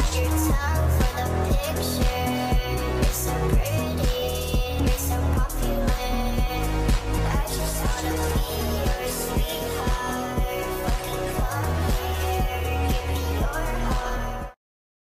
I just wanna be